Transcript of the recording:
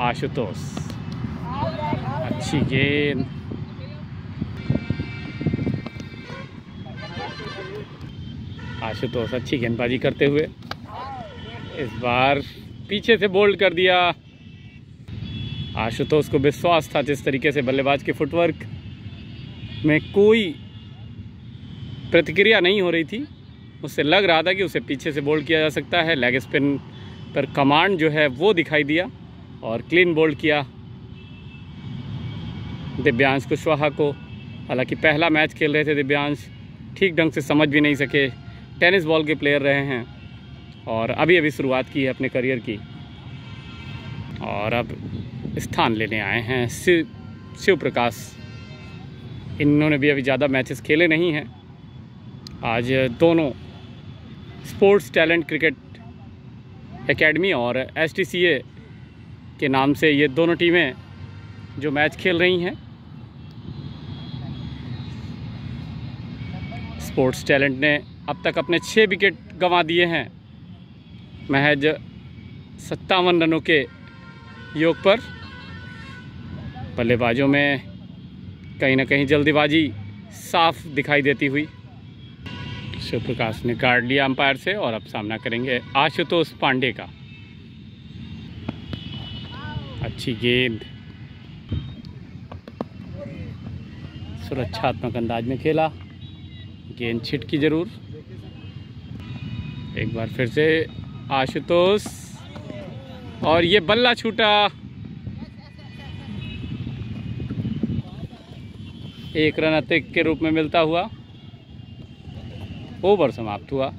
आशुतोष। अच्छी गेंद। आशुतोष अच्छी गेंदबाजी करते हुए इस बार पीछे से बोल्ड कर दिया। आशुतोष को विश्वास था जिस तरीके से बल्लेबाज के फुटवर्क में कोई प्रतिक्रिया नहीं हो रही थी। उससे लग रहा था कि उसे पीछे से बोल्ड किया जा सकता है। लेग स्पिन पर कमांड जो है वो दिखाई दिया। और क्लीन बोल्ड किया। दिव्यांश कुशवाहा को, हालाँकि पहला मैच खेल रहे थे दिव्यांश, ठीक ढंग से समझ भी नहीं सके। टेनिस बॉल के प्लेयर रहे हैं। और अभी अभी शुरुआत की है अपने करियर की। और अब स्थान लेने आए हैं शिव शिव प्रकाश इन्होंने भी अभी ज़्यादा मैचेस खेले नहीं हैं। आज दोनों स्पोर्ट्स टैलेंट क्रिकेट एकेडमी और एसटीसीए के नाम से ये दोनों टीमें जो मैच खेल रही हैं। स्पोर्ट्स टैलेंट ने अब तक अपने छः विकेट गंवा दिए हैं। महज सत्तावन रनों के योग पर बल्लेबाजों में कहीं ना कहीं जल्दीबाजी साफ़ दिखाई देती हुई। शिव प्रकाश ने काट लिया अंपायर से और अब सामना करेंगे आशुतोष पांडे का। अच्छी गेंद। सुरक्षात्मक अंदाज में खेला। गेंद छिटकी ज़रूर। एक बार फिर से आशुतोष। और ये बल्ला छूटा। एक रन अतिरिक्त के रूप में मिलता हुआ। ओवर समाप्त हुआ।